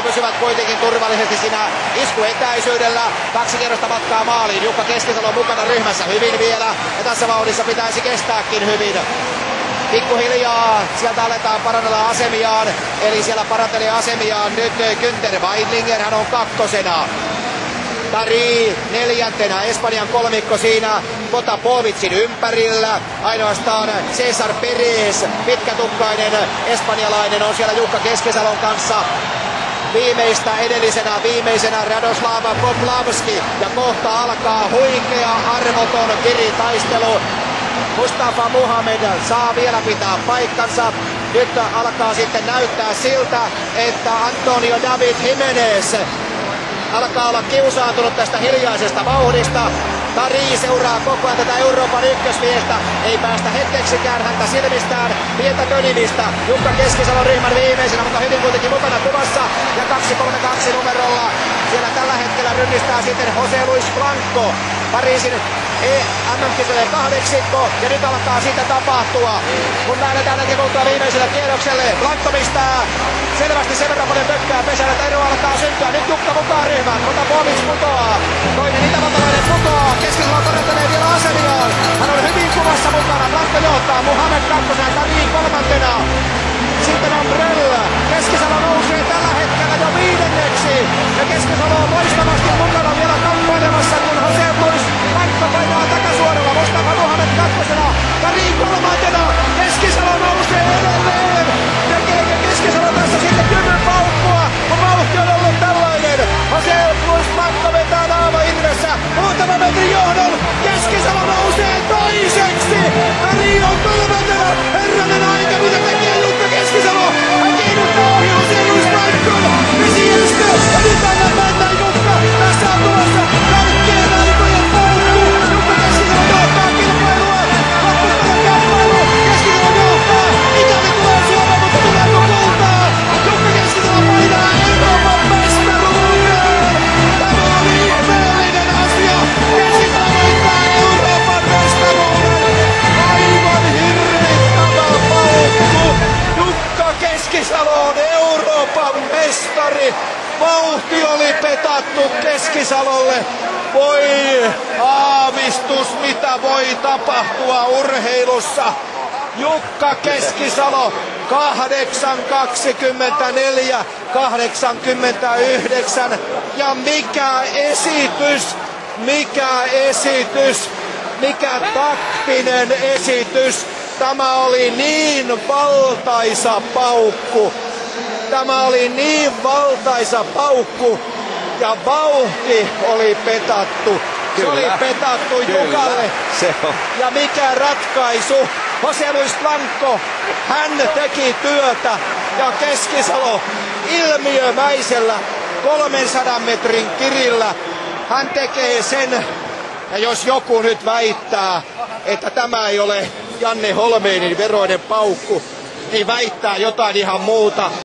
Kaikki pysyvät kuitenkin turvallisesti siinä iskuetäisyydellä. Kaksi kierrosta matkaa maaliin. Jukka Keskisalo on mukana ryhmässä hyvin vielä. Ja tässä vauhdissa pitäisi kestääkin hyvin. Pikkuhiljaa sieltä aletaan parannella asemiaan. Eli siellä parantelee asemiaan nyt Günther Weidlinger. Hän on kakkosena. Tari neljäntenä, Espanjan kolmikko siinä Potapovicin ympärillä. Ainoastaan Cesar Perez, pitkätukkainen espanjalainen on siellä Jukka Keskesalon kanssa viimeistä edellisenä viimeisenä Radoslav Poplavski ja kohta alkaa huikea armoton kiritaistelu. Mustafa Muhammed saa vielä pitää paikkansa. Nyt alkaa sitten näyttää siltä, että Antonio David Jimenez alkaa olla kiusaantunut tästä hiljaisesta vauhdista. Tari seuraa koko ajan tätä Euroopan ykkösmiestä. Ei päästä hetkeksikään häntä silmistään. Pientä Könimistä. Jukka Keskisalon ryhmän viimeisenä, mutta hyvin kuitenkin mukana kuvassa. Ja 232 numerolla. Siellä rynnistää sitten Jose Luis Blanco. Pariisin MM-kisojen kahdeksikko ja nyt alkaa siitä tapahtua. Kun lähdetään näkee kuluttua viimeiselle kierrokselle, Blanco pistää selvästi sen verran paljon tökkää pesään, että ero alkaa syntyä. Nyt Jukka mukaan ryhmään, mutta Povic putoaa. Toinen itävaltalainen putoaa, keskisellä parantelee vielä asemiaan. Hän on hyvin kuvassa mukana, Blanco johtaa, Muhammed kakkosena, Tari kolmantena. On Euroopan mestari. Vauhti oli petattu Keskisalolle. Voi aavistus, mitä voi tapahtua urheilussa. Jukka Keskisalo 8.24, 89 ja mikä esitys, mikä esitys, mikä taktinen esitys. Tämä oli niin valtaisa paukku. Tämä oli niin valtaisa paukku ja vauhti oli petattu. Se Kyllä. oli petattu Kyllä, Jukalle. se on. Ja mikä ratkaisu? Jose Luis Blanco, hän teki työtä ja Keskisalo ilmiömäisellä 300 metrin kirillä. Hän tekee sen, ja jos joku nyt väittää, että tämä ei ole Janne Holmeinin veroinen paukku, niin väittää jotain ihan muuta.